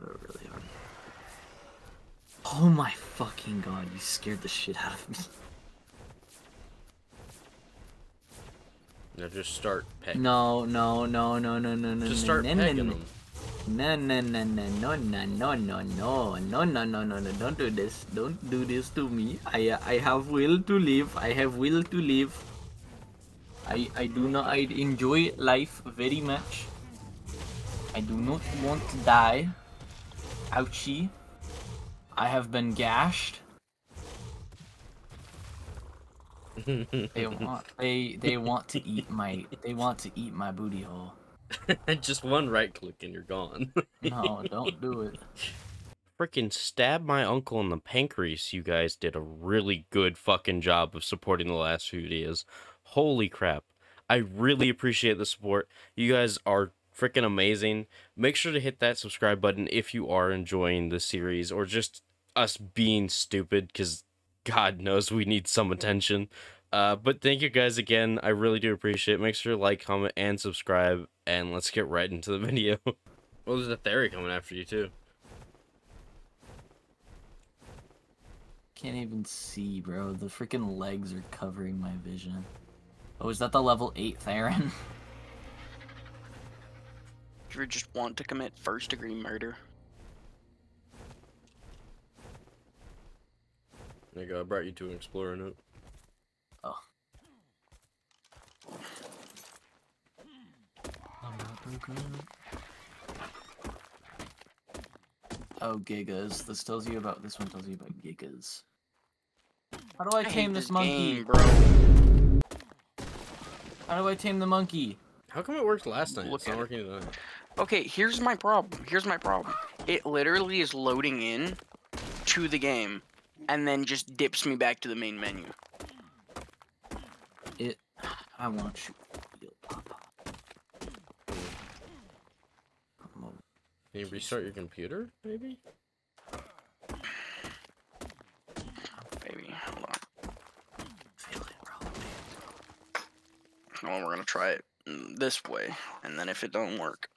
have it really hard. Oh my fucking god, you scared the shit out of me. Now just start pecking. No, no, no, no, no, no, no. Just start no, no, pegging no. them. No, no, no, no, no, no, no, no, no, no, no, no, no, no, don't do this. Don't do this to me. I, I have will to live. I have will to live. I, I do not, I enjoy life very much. I do not want to die. Ouchie. I have been gashed. They want, they, they want to eat my, they want to eat my booty hole. just one right click and you're gone. No, don't do it. Freaking stab my uncle in the pancreas. You guys did a really good fucking job of supporting the last few videos. Holy crap. I really appreciate the support. You guys are freaking amazing. Make sure to hit that subscribe button if you are enjoying the series or just us being stupid because God knows we need some attention. Uh, but thank you guys again. I really do appreciate it. Make sure to like, comment, and subscribe. And let's get right into the video. well, there's a theory coming after you, too. Can't even see, bro. The freaking legs are covering my vision. Oh, is that the level 8 Theron? If you just want to commit first degree murder. There you go. I brought you to an explorer note. Oh. I'm not broken. Oh, gigas. This tells you about. This one tells you about gigas. How do I, I tame this, monkey? game, bro. How do I tame the monkey? How come it worked last night? Look it's not at it. working tonight. Okay, here's my problem. Here's my problem. It literally is loading in to the game and then just dips me back to the main menu. It. I want you to shoot. Yo, Papa. Can you restart your computer, maybe? Maybe. Hold on. Feel it, bro. Hold on, we're gonna try it this way, and then if it don't work,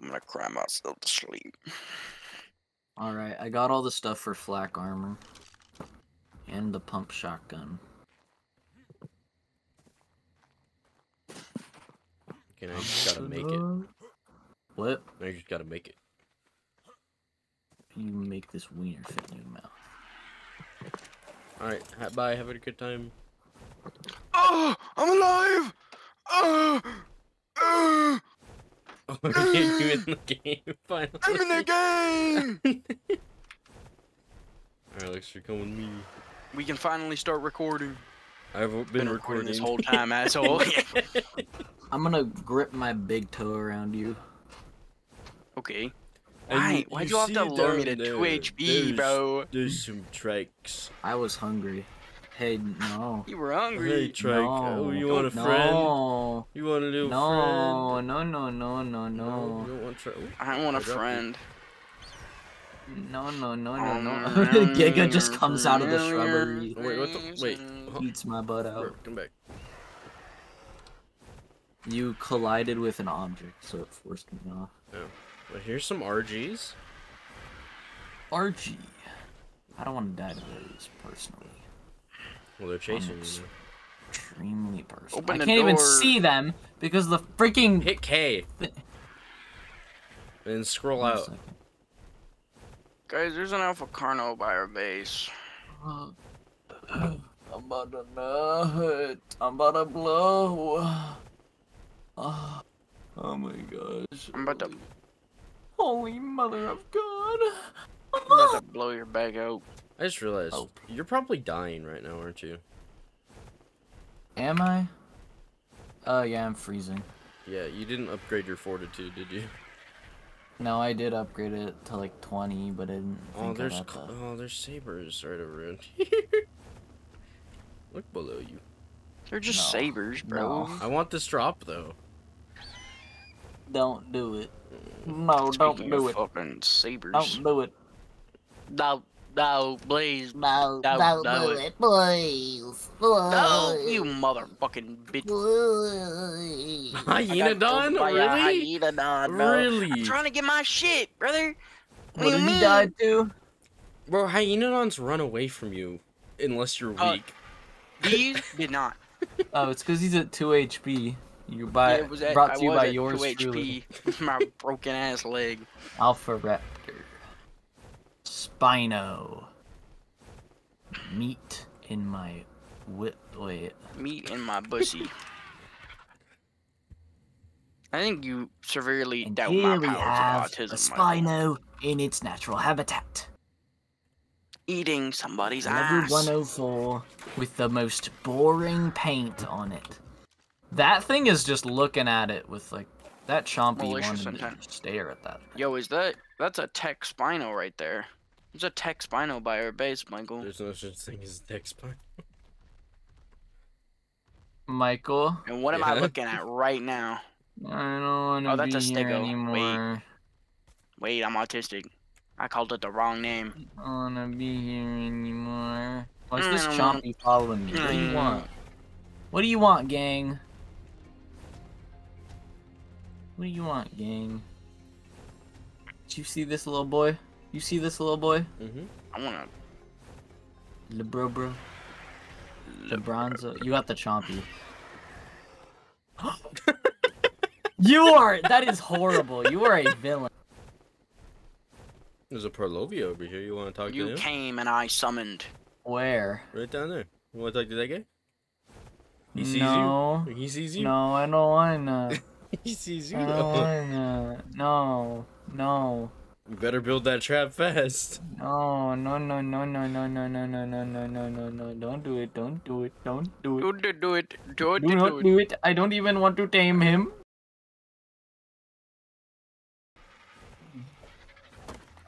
I'm gonna cry myself to sleep. Alright, I got all the stuff for flak armor. And the pump shotgun. Okay, I just gotta make it. What? I just gotta make it. You make this wiener fit in your mouth. Alright, bye. Have a good time. Oh, I'm alive! Oh, oh, Oh, you in the game finally. I'm in the game! Alright, Alex, you're coming with me. we can finally start recording. I've been, Been recording this whole time, asshole. I'm gonna grip my big toe around you. okay. And Why? Why'd you have to see lower me to down 2 there, HP, there's- bro? There's some tricks. I was hungry. Hey, no. You were Hey, hungry. trike. No. Oh, you want a friend? No. You want a little No, no, no, no, no, friend? no. You don't want tri- I want a I dropped you. friend. No, no, no, no, Oh, no. Giga just comes out of the shrubbery, Oh, wait, what the- wait. Huh? eats my butt out. Bro, Come back. You collided with an object, so it forced me off. Oh. Yeah. Well, here's some RGs. Archie. I don't want to die to those personally. Well, they're chasing you. s- now. Extremely personal. Open I can't even see them because the freaking. Hit K. Th- And scroll One out. second. Guys, there's an Alpha Carno by our base. Uh, I'm about to nut. I'm about to blow. Oh, oh my gosh. I'm about to, Holy mother of God. I'm about to blow your bag out. I just realized Oh. you're probably dying right now, aren't you? Am I? Oh, yeah, I'm freezing. Yeah, you didn't upgrade your fortitude, did you? No, I did upgrade it to like 20, but I didn't Oh, there's I got c- the... oh, there's sabers right around Look below you. They're just No. sabers, bro. No. I want this drop though. Don't do it. Mm. No, don't do of it. fucking sabers. Don't do it. No, no, please. No, No, don't no, do it- it, please. No, you motherfucking bitch. Please. Hyena Don? killed by a Really? Hyena Don, bro. Really? I'm trying to get my shit, brother. What What do you mean? die to? Bro, hyenodons run away from you unless you're Uh, weak. These did not. Oh, it's because he's at 2 HP. You buy Yeah, it was at, brought I to you was by at yours 2. HP with my broken ass leg. Alpha Raptor. Spino. Meat in my whip. Wait. Meat in my bussy. I think you severely And doubt here my we powers have of a autism. Michael. Spino in its natural habitat. Eating somebody's Level ass. 104 with the most boring paint on it. That thing is just looking at it with like that chompy Malicious wanted to intent. just stare at that. Yo, is that that's a tech spino right there? There's a tech spino by our base, Michael. There's no such thing as tech spine. Michael, And what am I looking at right now? I don't want to Oh, that's be a here Stego. Wait. anymore. Wait, I'm autistic. I called it the wrong name. I don't want to be here anymore. Why's this Mm. chompy following me? What do you Mm. want? What do you want, gang? What do you want, gang? Did you see this little boy? You see this little boy? Mm-hmm. I wanna. LeBro, bro. LeBronzo. You got the chompy. you are. That is horrible. You are a villain. There's a Parlovia over here. You want to talk to him? You came and I summoned. Where? Right down there. You want to talk to that guy? He sees no. you. He sees you. No, I don't wanna. he sees you. I don't wanna. No. No. You better build that trap fast. No, no, no, no, no, no, no, no, no, no, no, no, no, no. Don't do it. Don't do it. Don't do it. Do, do, do it. Do it. Do Do, not do it. I don't even want to tame him.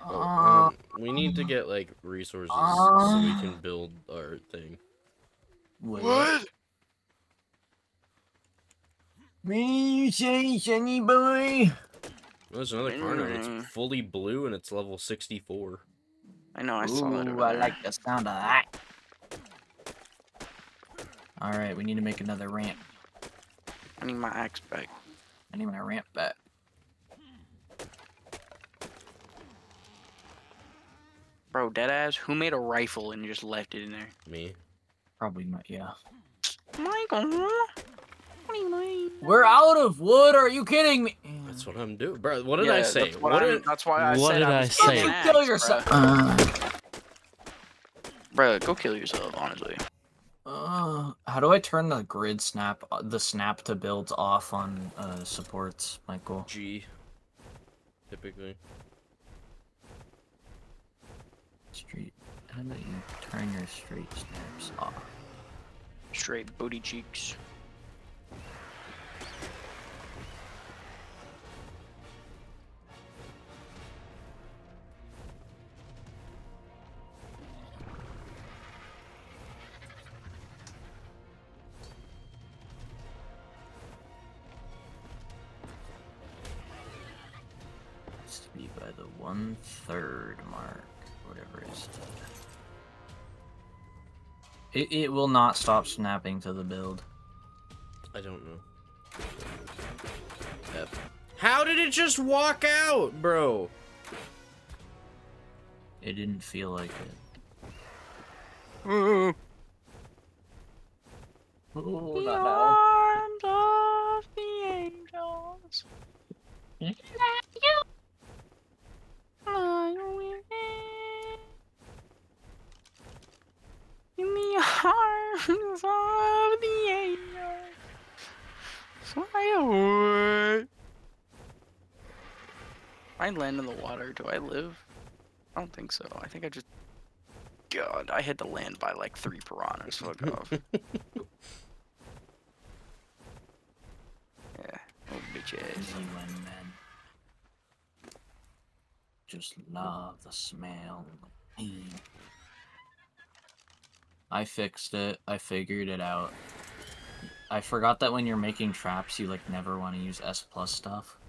Oh, Uh, um, we need to get like resources so Uh. we can build our thing. What? What do you say, Sunny boy? Oh, there's another Carno. Mm. It's fully blue and it's level 64. I know, I saw that. Ooh, I like the sound of that. Alright, we need to make another ramp. I need my axe back. I need my ramp back. Bro, deadass, who made a rifle and just left it in there? Me. Probably not, yeah. Michael, what do you mean? We're out of wood, are you kidding me? That's what I'm doing. Bro, what did Yeah, I say? That's, what What I'm- did... that's why I what said did I, I say? getting an Kill axe, yourself. bruh. Bruh, go kill yourself, honestly. Uh, how do I turn the grid snap, uh, the snap to builds off on uh, supports, Michael? G. Typically. Street. How do you turn your straight snaps off? Straight booty cheeks. It, it will not stop snapping to the build. I don't know. F. How did it just walk out, bro? It didn't feel like it. Mm-hmm. Ooh. Oh, The arms of the angels. Fly away. In the arms of the angels. Fly away. If I land in the water, do I live? I don't think so. I think I just. God, I had to land by like three piranhas. Fuck off. Yeah. Oh, bitch ass. Easy man. Just love the smell. I fixed it. I figured it out. I forgot that when you're making traps, you like never want to use S plus stuff.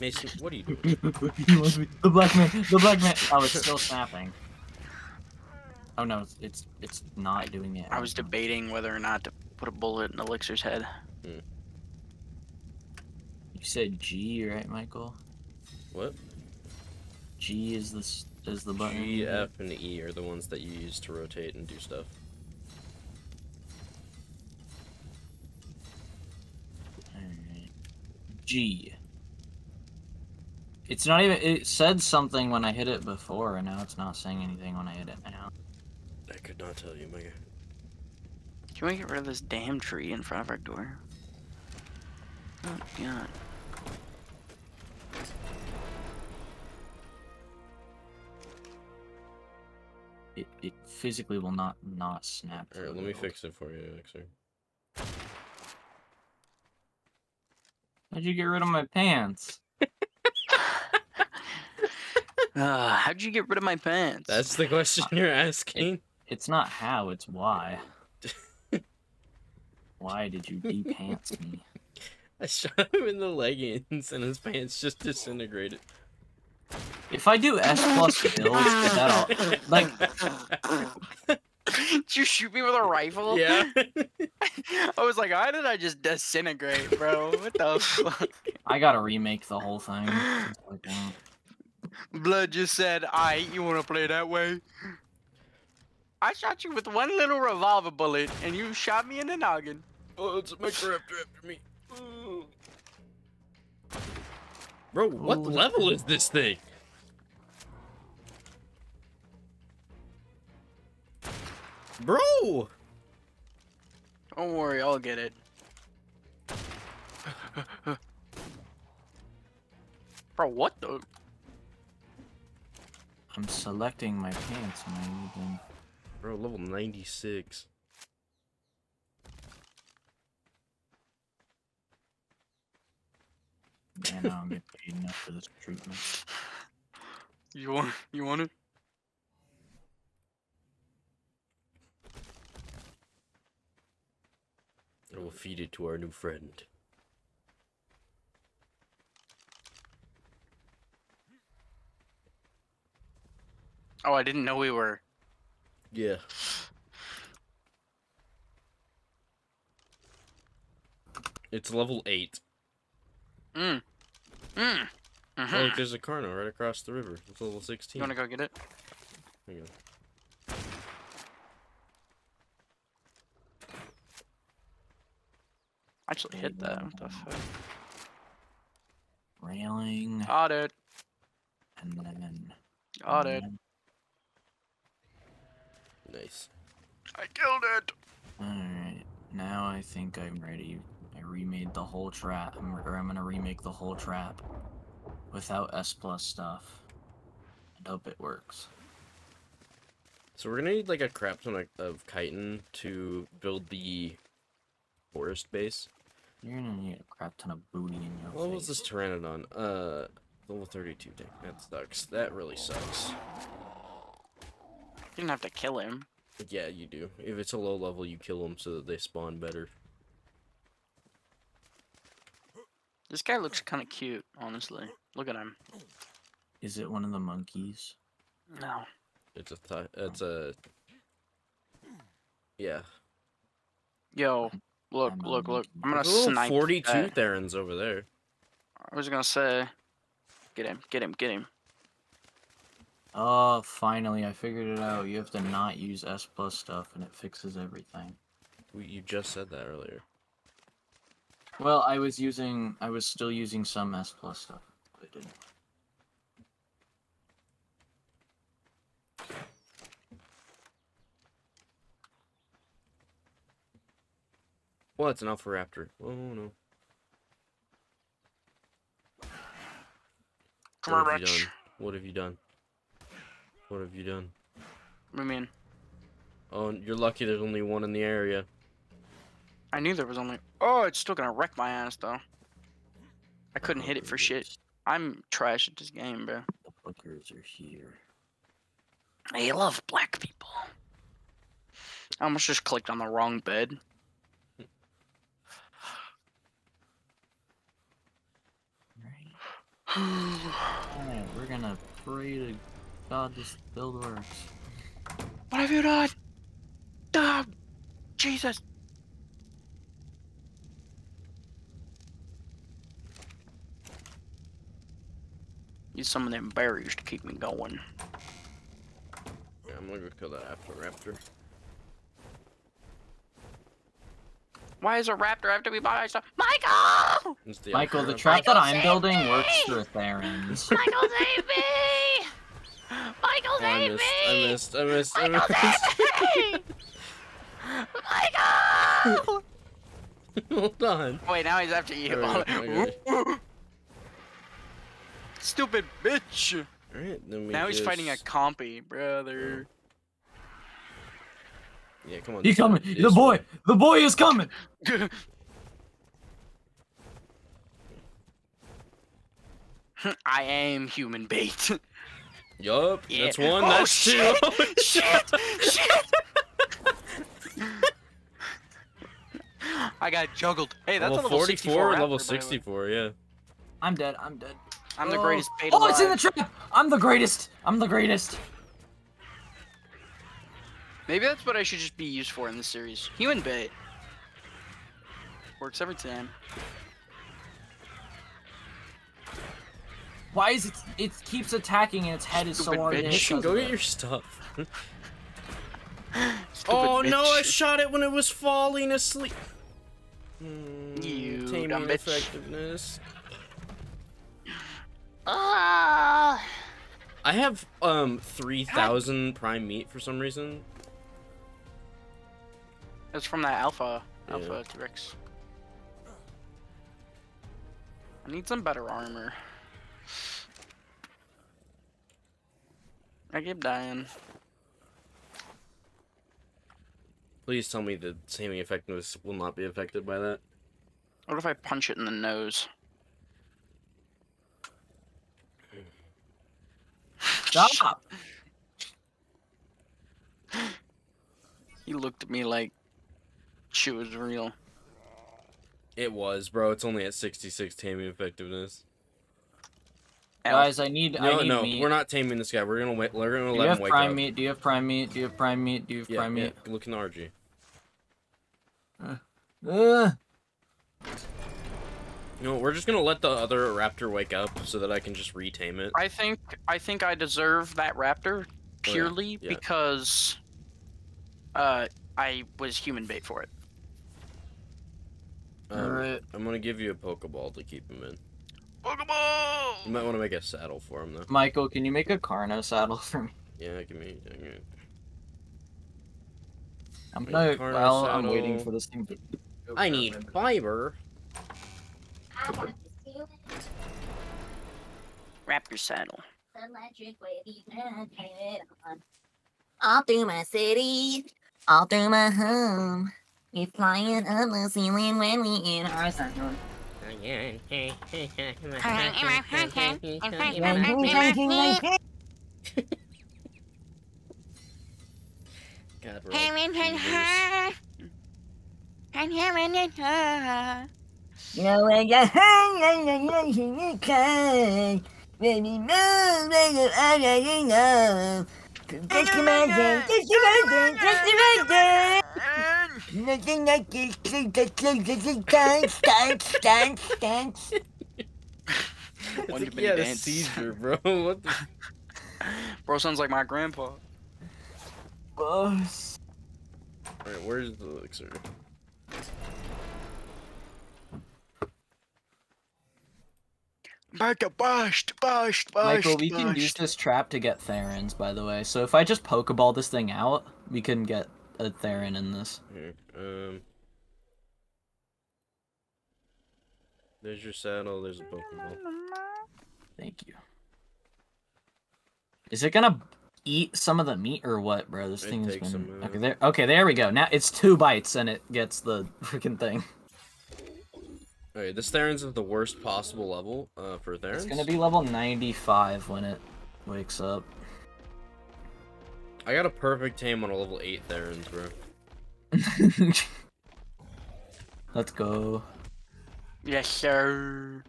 Mason, what are you doing? the black man, the black man. Oh, it's still snapping. Oh no, it's it's, it's not doing it. I was debating whether or not to put a bullet in Elixir's head. Hmm. You said G, right, Michael? What? G is this is the button. G, F, and E are the ones that you use to rotate and do stuff. Alright. G. It's not even. It said something when I hit it before, and now it's not saying anything when I hit it now. I could not tell you, Mega. Do you want to get rid of this damn tree in front of our door? Oh god. It, it physically will not not snap. Alright, let me fix it for you, Elixir. How'd you get rid of my pants? Uh, how'd you get rid of my pants? That's the question you're asking? It's not how, it's why. why did you de-pants me? I shot him in the leggings and his pants just disintegrated. If I do S plus builds, that'll like Did you shoot me with a rifle? yeah. I was like, how did I just disintegrate, bro? What the fuck? I gotta remake the whole thing. It's like, Blood just said, I, you wanna play that way? I shot you with one little revolver bullet, and you shot me in the noggin. oh, it's a Microraptor after me. Bro, what Oh, level is this thing? Bro! Don't worry, I'll get it. Bro, what the? I'm selecting my pants and I even Bro, level 96. yeah, now I'm getting paid enough for this treatment. You want? You want it? I will feed it to our new friend. Oh, I didn't know we were. Yeah. It's level 8. Mm. Mm. Oh, Mhm. look, there's a Carno right across the river. It's level 16. You wanna go get it? Hang on. I actually hit that. What the fuck? Railing Got it. and then Got it. Nice. I killed it. Alright, now I think I'm ready. I remade the whole trap, or I'm gonna remake the whole trap without S plus stuff. And hope it works. So we're gonna need like a crap ton of, of chitin to build the forest base. You're gonna need a crap ton of booty in your What was this Pteranodon? Uh, level 32. Dang, that sucks. That really sucks. You didn't have to kill him. Yeah, you do. If it's a low level, you kill them so that they spawn better. This guy looks kind of cute, honestly. Look at him. Is it one of the monkeys? No. It's a th- it's a yeah. Yo, look, I'm look, look. I'm gonna There's a little snipe 42 that. Therans over there. I was gonna say, get him, get him, get him. Oh, finally, I figured it out. You have to not use S plus stuff and it fixes everything. We, you just said that earlier. Well, I was using, I was still using some S plus stuff. But it didn't. Well, it's an Alpha Raptor. Oh no. Come on, what have you Rich. done? What have you done? What have you done? What do you mean? Oh, you're lucky there's only one in the area. I knew there was only. Oh, it's still gonna wreck my ass though. I couldn't hit it for shit. I'm trash at this game, bro. The hookers are here. I love black people. I almost just clicked on the wrong bed. Right. Alright, we're gonna pray to God this build works. What have you done? Ah, Jesus. Use some of them berries to keep me going. Yeah, I'm gonna go kill that after raptor. Why is a raptor have to be by myself? Michael! The Michael, the Alpha trap that I'm building me! works for Therans. Michael, save me! Michael, Oh, I missed! I missed, I missed, I missed. save me! Michael! Hold on. Wait, now he's after you. Alright, okay. Stupid bitch! Alright, then we Now he's fighting a just- compy, brother. Yeah, come on. He's this way, coming. this The boy. way. The boy is coming. I am human bait. Yup, Yeah. that's one, Oh, that's shit! two. Oh, shit! Shit! I got juggled. Hey, that's level a level 44 64 or level by the way. 64, yeah. I'm dead. I'm dead. I'm the Oh. greatest bait Oh, it's in the trap. I'm the greatest. I'm the greatest. Maybe that's what I should just be used for in this series. Human bait. Works every time. Why is it? It keeps attacking and its head is so Stupid hard to bitch. hit. Go get your stuff. Stupid oh no, I shot it when it was falling asleep. Hmm, You taming dumb bitch. effectiveness. Ah! I have um 3000 prime meat for some reason. It's from that alpha, Yeah. alpha T-Rex. I need some better armor. I keep dying. Please tell me the taming effectiveness will not be affected by that. What if I punch it in the nose? Stop. He looked at me like she was real. It was, bro. It's only at 66 taming effectiveness. Guys, I need. I No, need no, meat. we're not taming this guy. We're gonna wait. We're gonna Do you let have him wake prime up. meat? Do you have prime meat? Do you have prime meat? Do you have Yeah, prime yeah. meat? Look in the RG. Ugh. You know, we're just gonna let the other raptor wake up so that I can just retame it. I think I think I deserve that raptor purely yeah. because uh I was human bait for it. Um, Alright. I'm gonna give you a Pokeball to keep him in. You might want to make a saddle for him though. Michael, can you make a Carno saddle for me? Yeah, give me. give me- I'm Make gonna. Carno Well, I'm waiting for this thing to. I need fiber. Raptor saddle. All through my city, all through my home. We flying up the ceiling when we in our zone. God, beavers. No way, yeah, Baby, no, baby, I know. Just imagine, just imagine, just imagine. Nothing like this, dance, dance, dance, dance. I One think too he many had a dance. seizure, bro. What the? Bro sounds like my grandpa. Bus. Alright, where's the elixir? Back a bust, bust, bust. Michael, we can use this trap to get Therans, by the way. So if I just Pokeball this thing out, we can get a Theran in this. Here, um. There's your saddle. There's a Pokeball. Thank you. Is it gonna eat some of the meat or what, bro? This It thing has takes been. some, uh, Okay, there. Okay, there we go. Now it's two bites and it gets the freaking thing. Alright, this Theron's at the worst possible level uh, for Therons. It's gonna be level 95 when it wakes up. I got a perfect tame on a level 8 Therons, bro. Let's go. Yes, sir.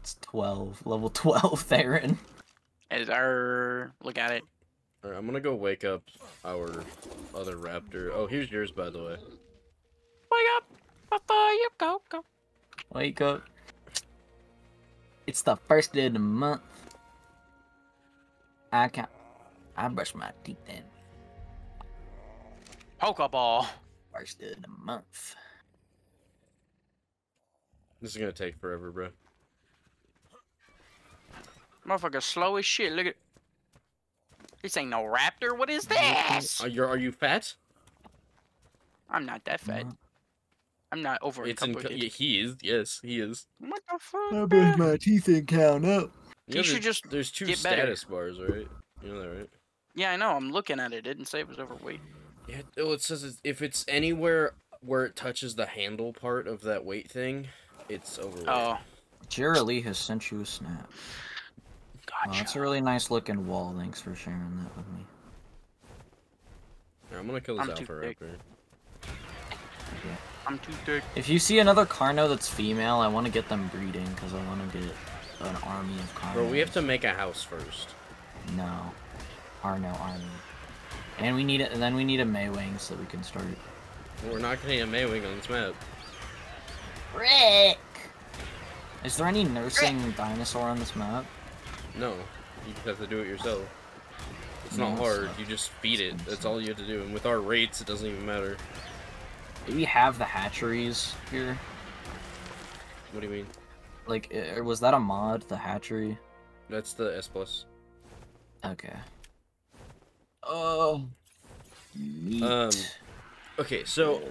It's 12. Level 12 Theron. Is our look at it. Alright, I'm gonna go wake up our other raptor. Oh, here's yours, by the way. Wake up before you go go. Wake up. It's the first day of the month. I can I brush my teeth in. Pokeball. First day of the month. This is gonna take forever, bro. Motherfucker slow as shit. Look at. This ain't no raptor. What is this? Are you are you fat? I'm not that fat. Mhm. I'm not over It's in. couple Yeah, he is. Yes, he is. What the fuck? I man? brush my teeth and count up. You should just There's two get better. status bars, right? You know that, right? Yeah, I know. I'm looking at it. It didn't say it was overweight. Yeah. Oh, it says it's- if it's anywhere where it touches the handle part of that weight thing, it's overweight. Oh, Jira Lee has sent you a snap. Oh, gotcha. that's a really nice looking wall. Thanks for sharing that with me. Here, I'm gonna kill this I'm alpha thick. raptor. I'm too thick. If you see another Carno that's female, I want to get them breeding because I want to get an army of Carnos. Bro, we have to make a house first. No. Carno army. And we need it. And then we need a Maewing so we can start. We're not getting a Maewing on this map. Rick. Is there any nursing dinosaur on this map? No, you just have to do it yourself. It's not No, it's hard. not. You just feed it. That's all you have to do. And with our rates, it doesn't even matter. Do we have the hatcheries here? What do you mean? Like, uh, was that a mod? The hatchery? That's the S plus. Okay. Oh. Um, Okay, so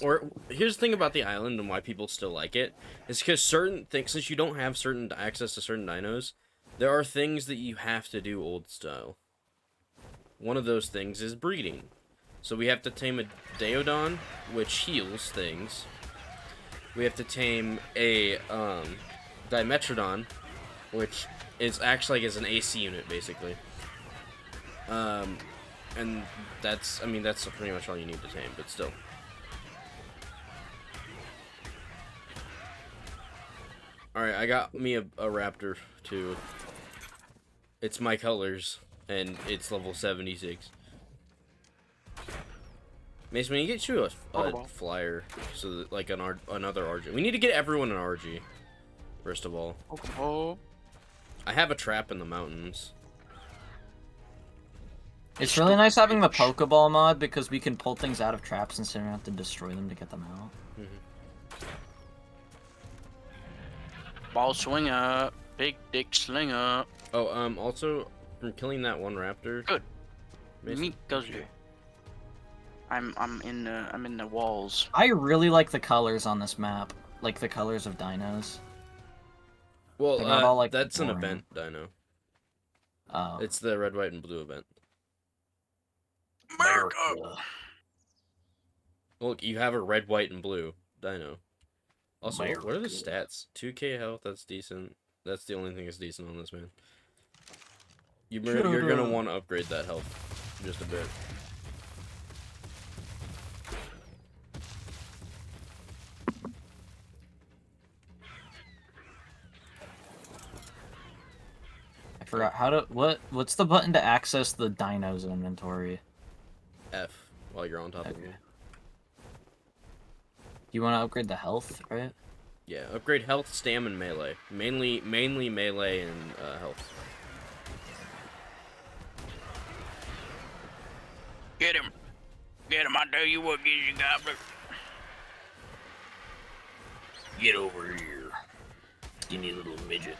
or here's the thing about the island and why people still like it. Is because certain things since you don't have certain access to certain dinos there are things that you have to do old style. One of those things is breeding. So we have to tame a Daeodon which heals things. We have to tame a um, dimetrodon which is actually like as an ac unit basically um, and that's i mean that's pretty much all you need to tame but still All right, I got me a, a raptor too. It's my colors, and it's level seventy six. Mason, when you get you a, a flyer, so that like an R, another RG. We need to get everyone an RG. First of all, Oh, I have a trap in the mountains. It's really nice having the Pokeball mod because we can pull things out of traps instead of having to destroy them to get them out. ball swinger, big dick slinger. Oh, um, also from killing that one raptor. Good. Mason, Me goes you. I'm I'm in the I'm in the walls. I really like the colors on this map, like the colors of dinos. Well, They're uh, all, like, that's an event, Dino. Oh, It's the red, white, and blue event. America. Look, you have a red, white, and blue dino. Also, what are the stats? 2k health, that's decent. That's the only thing that's decent on this man. You, you're gonna want to upgrade that health just a bit. I forgot how to. What? What's the button to access the dinos inventory? F while you're on top of Okay. them. You want to upgrade the health, right? Yeah, upgrade health, stam, and melee. Mainly, mainly melee and uh, health. Get him. Get him. I tell you what, get you gobbler. Get over here, skinny little midget.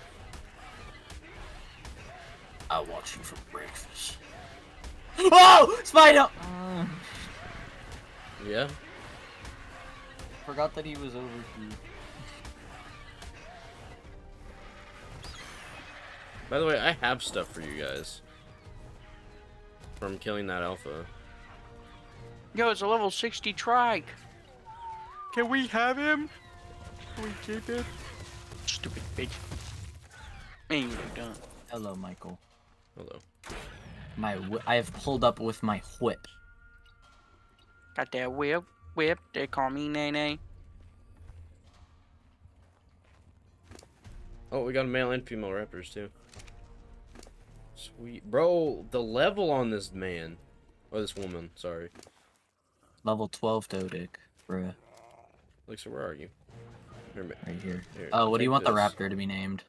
I want you for breakfast. Oh, Spider! Yeah. forgot that he was over here. By the way, I have stuff for you guys. From killing that alpha. Yo, it's a level 60 trike. Can we have him? Can we keep it? Stupid bitch. Man, you done. Hello, Michael. Hello. My whi- I have pulled up with my whip. Got that whip, whip. They call me Nene. Oh, we got a male and female rappers too. Sweet. Bro, the level on this man. Or this woman, sorry. Level 12 Dodic, bruh. Alexa, where are you? Here, Right here. here, Oh, what do you take want the this. raptor to be named?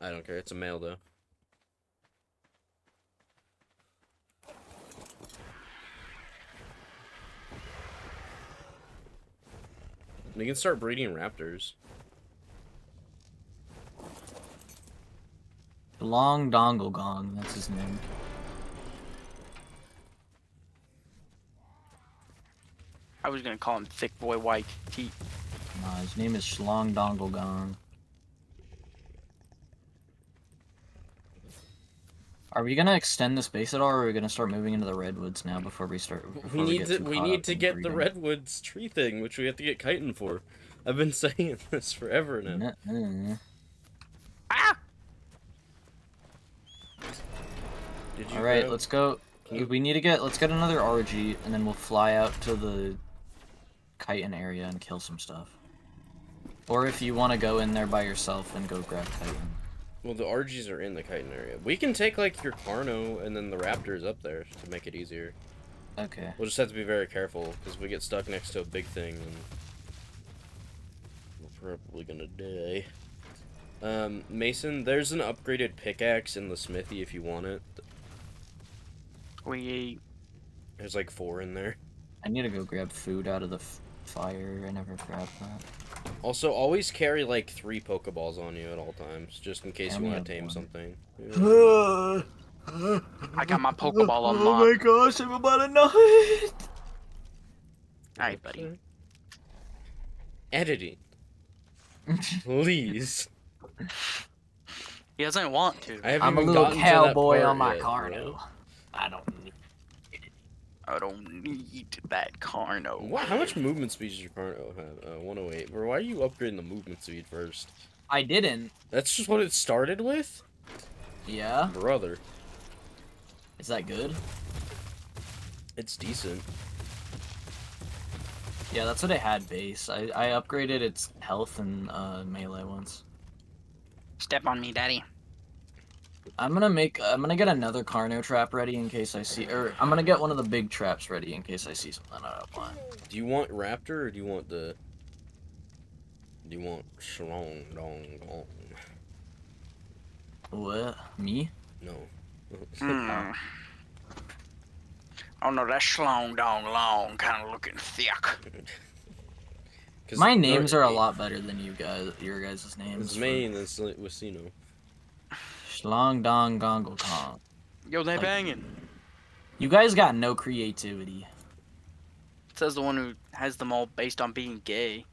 I don't care. It's a male, though. We can start breeding raptors. Long Dongle Gong, that's his name. I was gonna call him Thick Boy White Teeth. Nah, his name is Shlong Dongle Gong. Are we gonna extend this base at all, or are we gonna start moving into the redwoods now before we start? We need get to too we need to in get the redwoods tree thing, which we have to get chitin for. I've been saying this forever now. Nuh-uh. Ah! Did you All right, grab- let's go. Can you- We need to get. Let's get another RG, and then we'll fly out to the chitin area and kill some stuff. Or if you want to go in there by yourself and go grab chitin. Well, the RGs are in the chitin area. We can take like your Carno and then the Raptors up there to make it easier. Okay. We'll just have to be very careful because we get stuck next to a big thing and we're probably gonna die. Um, Mason, there's an upgraded pickaxe in the smithy if you want it. We There's like four in there. I need to go grab food out of the f- fire. I never grabbed that. Also, always carry like three Pokeballs on you at all times, just in case Yeah, you want to tame one. something. I got my Pokeball oh unlocked. Oh my gosh, I'm about to know Alright, buddy. Editing, please. He doesn't want to. I haven't I'm a little gotten to that cowboy on my yet, car bro. I don't need. I don't need that Carno. What? How much movement speed does your Carno have? Uh, 108. Bro, why are you upgrading the movement speed first? I didn't. That's just what it started with? Yeah. Brother, Is that good? it's decent. Yeah, that's what it had base. I, I upgraded its health and uh, melee once. Step on me, daddy. I'm gonna make. I'm gonna get another Carno trap ready in case I see. Or I'm gonna get one of the big traps ready in case I see something I don't want. Do you want Raptor or do you want the... Do you want Shlong Dong Gong? What? Me? No. Hmm. Oh no, that's long, dong, long, kind of looking thick. 'Cause- My names are a lot better than you guys. Your guys' names. It's main, it's like Wacino. Shlong Dong Gongle Kong. Yo, they Like- banging. You guys got no creativity. It Says the one who has them all based on being gay.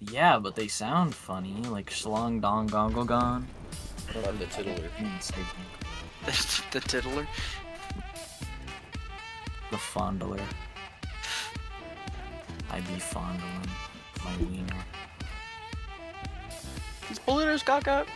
Yeah, but they sound funny, like Shlong Dong Gongle Gong. What about the Tiddler? Mm, the tiddler. The fondler. I be fondling my wiener. Is Politos cock up?